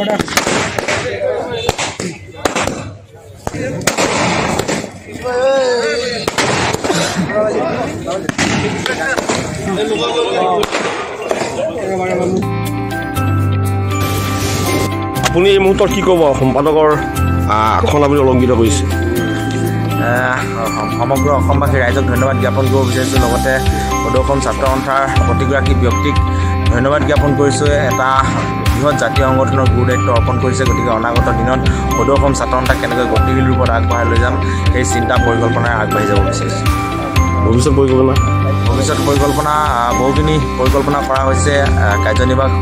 আপুনি এই মুহূৰ্তত কি ক'ব? সম্পাদকৰ আপুনি অলংকৃত কৰিছে। সমগ্ৰ অসমবাসী ৰাইজক ধন্যবাদ জ্ঞাপন কৰিব বিচাৰিছোঁ। লগতে প্ৰদৰ্শন ছাত্ৰ সন্থাৰ প্ৰতিগৰাকী ব্যক্তিক ধন্যবাদ জ্ঞাপন কৰিছোঁ। এটা বৃহৎ জাতীয় সংগঠনৰ গুৰু দায়িত্ব অৰ্পণ কৰিছে। গতিকে অনাগত দিনত সদৌ অসম ছাত্ৰ সন্থাক কেনেকৈ গতিশীল ৰূপত আগবঢ়াই লৈ যাম সেই চিন্তা পৰিকল্পনাৰে আগবাঢ়ি যাব বিচাৰিছোঁ। ভৱিষ্যত পৰিকল্পনা? ভৱিষ্যত পৰিকল্পনা বহুখিনি পৰিকল্পনা কৰা হৈছে। কাৰ্যনিৰ্বাহক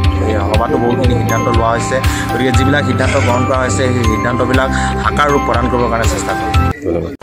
সভাতো বহুখিনি সিদ্ধান্ত লোৱা হৈছে। গতিকে যিবিলাক সিদ্ধান্ত গ্ৰহণ কৰা হৈছে সেই সিদ্ধান্তবিলাক সাকাৰ ৰূপ প্ৰদান কৰিবৰ কাৰণে চেষ্টা কৰিম ধন্যবাদ।